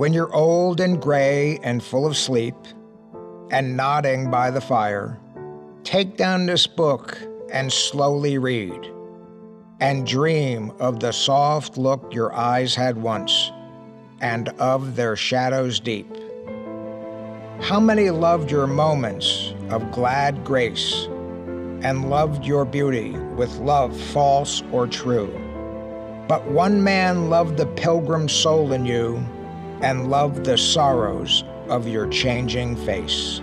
When you're old and gray and full of sleep, and nodding by the fire, take down this book and slowly read, and dream of the soft look your eyes had once, and of their shadows deep. How many loved your moments of glad grace, and loved your beauty with love false or true? But one man loved the pilgrim soul in you, and love the sorrows of your changing face.